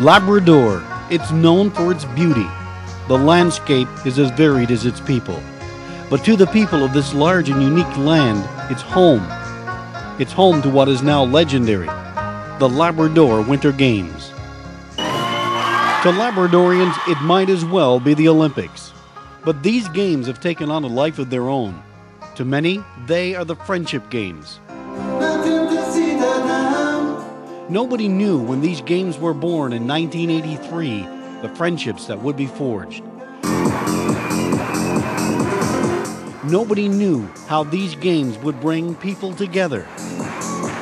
Labrador. It's known for its beauty. The landscape is as varied as its people. But to the people of this large and unique land, it's home. It's home to what is now legendary the Labrador Winter Games. To Labradorians, it might as well be the Olympics. But these games have taken on a life of their own. To many, they are the friendship games. Nobody knew when these games were born in 1983 the friendships that would be forged. Nobody knew how these games would bring people together.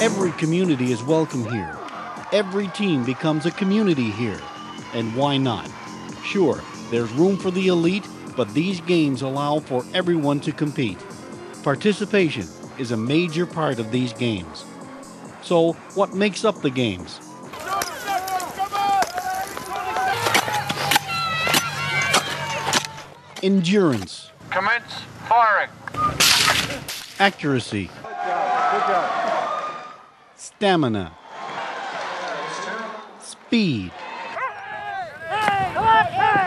Every community is welcome here. Every team becomes a community here. And why not? Sure, there's room for the elite, but these games allow for everyone to compete. Participation is a major part of these games. So, what makes up the games? Endurance. Commence firing. Accuracy. Stamina. Speed.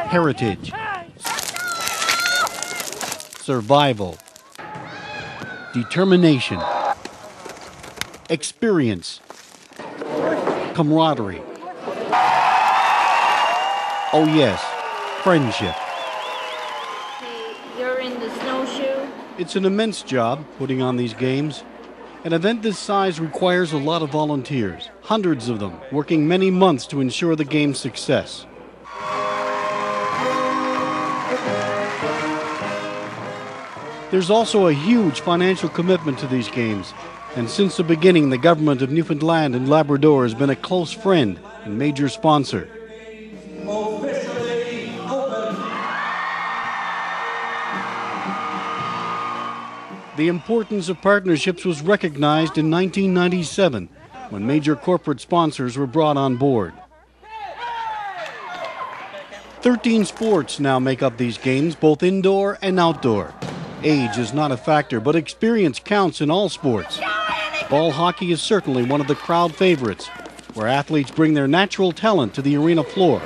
Heritage. Survival. Determination experience, camaraderie. Oh, yes, friendship. You're in the snowshoe? It's an immense job putting on these games. An event this size requires a lot of volunteers, hundreds of them, working many months to ensure the game's success. There's also a huge financial commitment to these games, and since the beginning, the government of Newfoundland and Labrador has been a close friend and major sponsor. The importance of partnerships was recognized in 1997 when major corporate sponsors were brought on board. 13 sports now make up these games, both indoor and outdoor. Age is not a factor, but experience counts in all sports. Ball hockey is certainly one of the crowd favorites, where athletes bring their natural talent to the arena floor.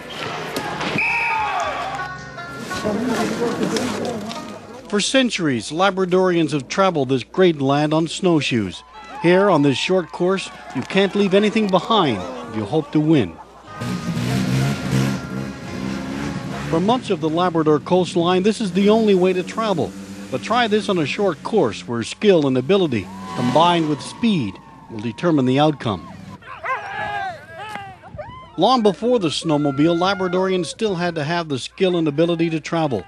For centuries, Labradorians have traveled this great land on snowshoes. Here, on this short course, you can't leave anything behind if you hope to win. For much of the Labrador coastline, this is the only way to travel. But try this on a short course where skill and ability combined with speed will determine the outcome. Long before the snowmobile, Labradorians still had to have the skill and ability to travel.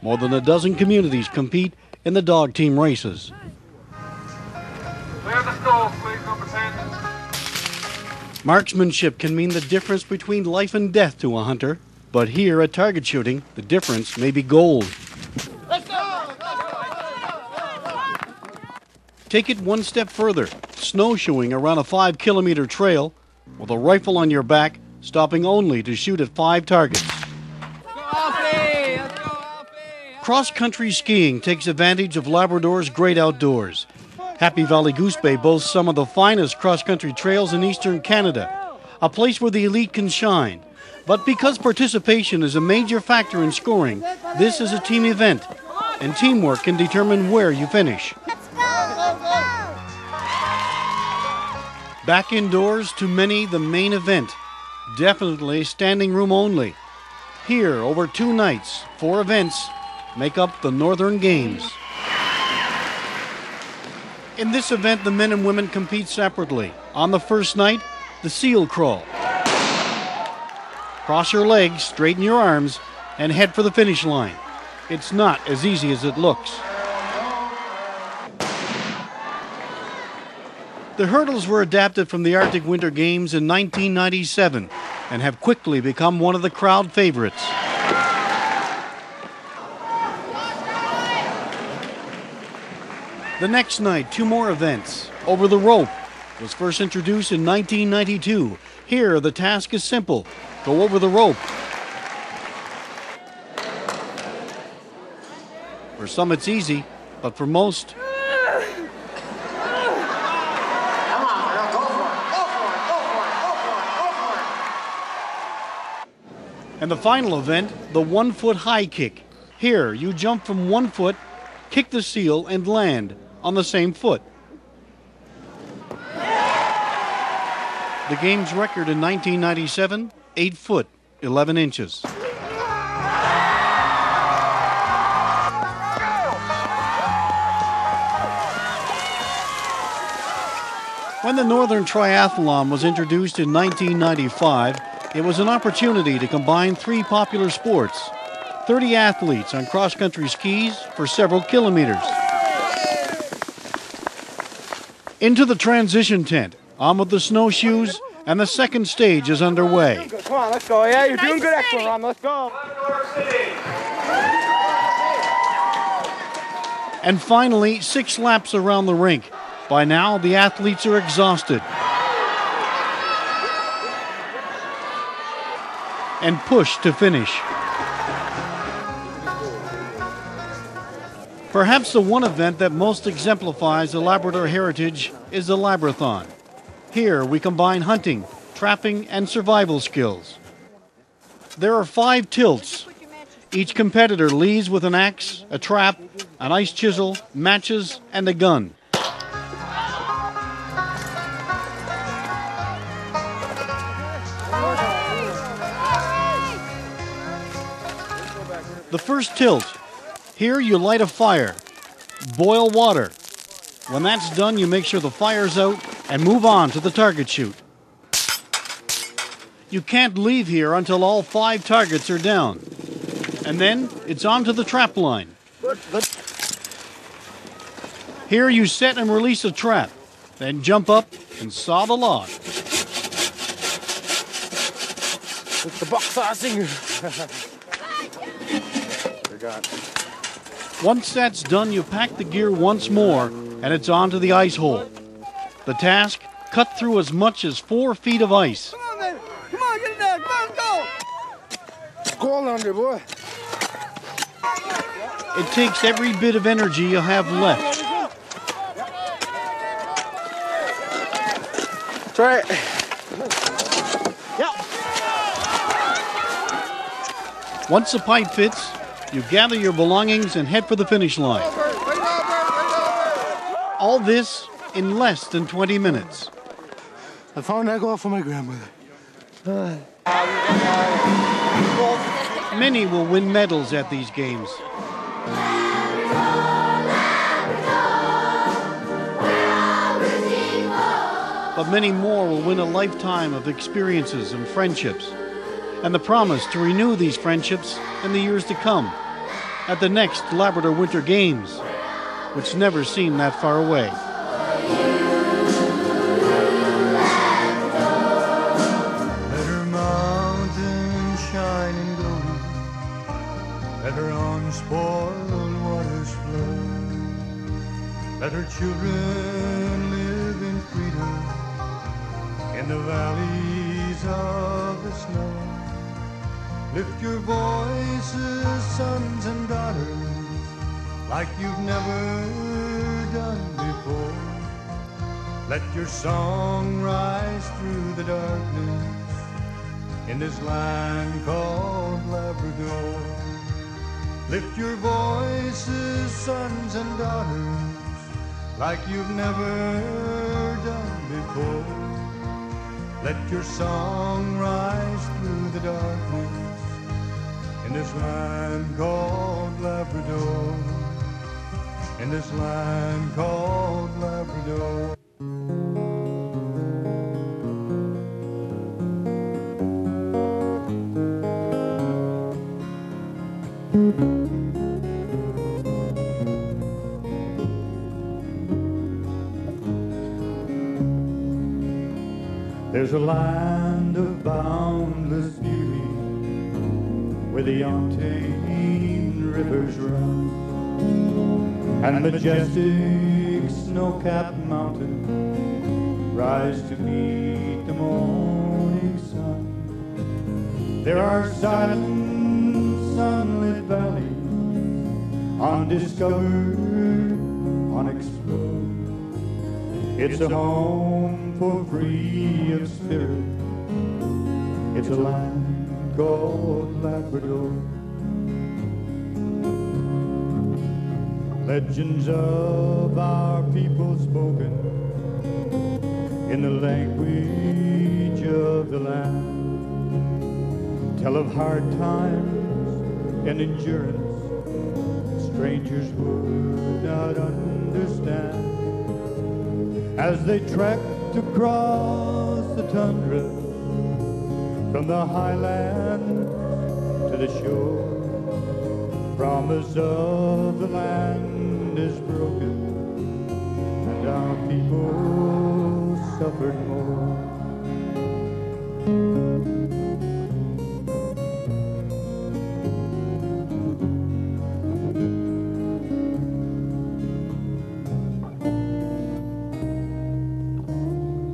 More than a dozen communities compete in the dog team races. Clear the stalls, please, number 10. Marksmanship can mean the difference between life and death to a hunter, but here at target shooting, the difference may be gold. Take it one step further snowshoeing around a five kilometer trail with a rifle on your back, stopping only to shoot at five targets. Cross country skiing takes advantage of Labrador's great outdoors. Happy Valley Goose Bay boasts some of the finest cross country trails in eastern Canada, a place where the elite can shine. But because participation is a major factor in scoring, this is a team event, and teamwork can determine where you finish. Back indoors to many the main event. Definitely standing room only. Here, over two nights, four events make up the Northern Games. In this event, the men and women compete separately. On the first night, the seal crawl. Cross your legs, straighten your arms, and head for the finish line. It's not as easy as it looks. The hurdles were adapted from the Arctic Winter Games in 1997 and have quickly become one of the crowd favorites. The next night, two more events. Over the rope was first introduced in 1992. Here, the task is simple go over the rope. For some, it's easy, but for most, And the final event, the one foot high kick. Here, you jump from one foot, kick the seal, and land on the same foot. The game's record in 1997, 8 foot, 11 inches. When the Northern Triathlon was introduced in 1995, it was an opportunity to combine three popular sports 30 athletes on cross country skis for several kilometers. Into the transition tent, on with the snowshoes, and the second stage is underway. Come on, let's go. Yeah, you're doing good, excellent, Ron. Let's go. And finally, six laps around the rink. By now, the athletes are exhausted. And push to finish. Perhaps the one event that most exemplifies the Labrador heritage is the Labrathon. Here we combine hunting, trapping, and survival skills. There are five tilts. Each competitor leads with an axe, a trap, an ice chisel, matches, and a gun. The first tilt. Here you light a fire. Boil water. When that's done, you make sure the fire's out and move on to the target shoot. You can't leave here until all five targets are down. And then it's on to the trap line. Here you set and release a trap. Then jump up and saw the log. The box tossing. Once that's done, you pack the gear once more and it's on to the ice hole. The task cut through as much as four feet of ice. Come on, baby. Come on, get in there. Come on, go. Go under, boy. It takes every bit of energy you have left. Try it. Yep. Once the pipe fits, you gather your belongings and head for the finish line. All this in less than 20 minutes. I found that golf for my grandmother. Many will win medals at these games. But many more will win a lifetime of experiences and friendships, and the promise to renew these friendships in the years to come at the next Labrador Winter Games, which never seem that far away. Let her Lift your voices, sons and daughters, like you've never done before. Let your song rise through the darkness in this land called Labrador. Lift your voices, sons and daughters, like you've never done before. Let your song rise through the darkness in this land called Labrador. In this land called Labrador. There's a land the untamed rivers run and majestic snow-capped mountains rise to meet the morning sun. There are silent, sunlit valleys undiscovered, unexplored. It's a home for free of spirit. It's a land called Labrador. Legends of our people spoken in the language of the land tell of hard times and endurance strangers would not understand as they trekked across the tundra from the highlands to the shore. Promise of the land is broken, and our people suffered more.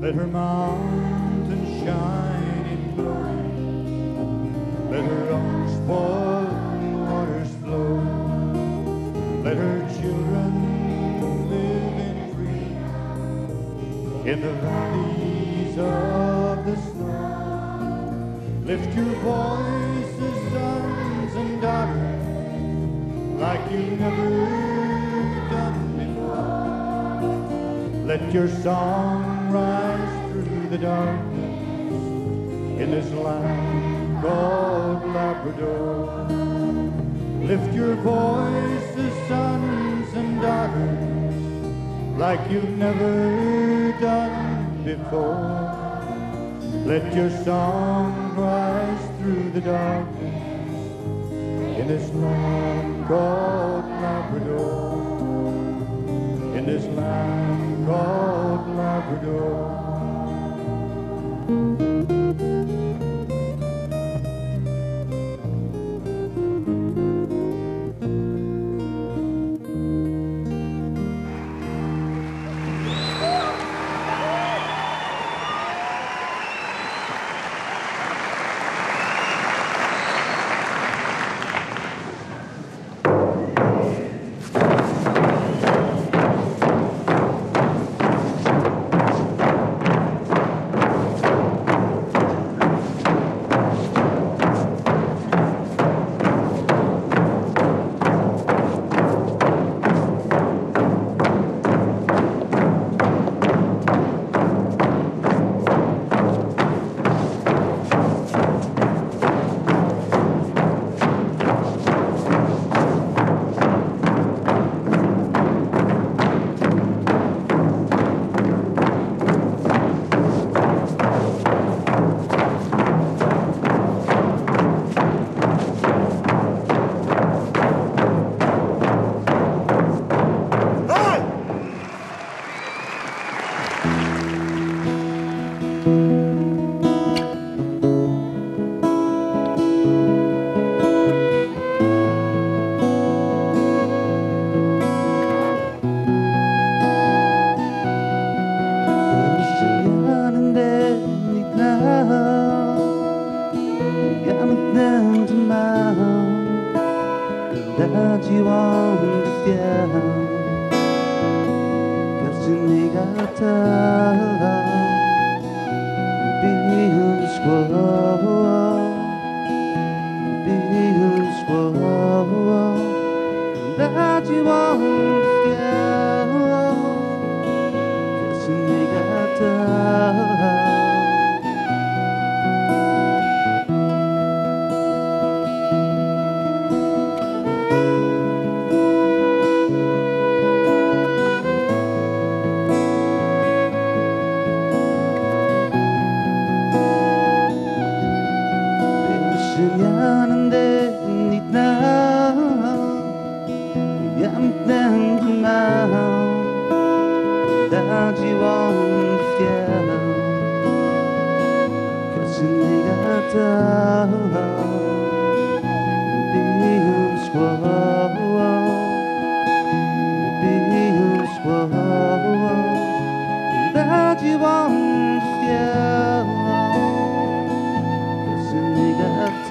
Let her waters flow. Let her children live in freedom in the valleys of the snow. Lift your voices, sons and daughters, like you've never done before. Let your song rise through the darkness in this land called Labrador. Lift your voices, sons and daughters, like you've never done before. Let your song rise through the darkness in this land called Labrador. In this land called Labrador. the love.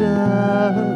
time.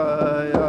Hi,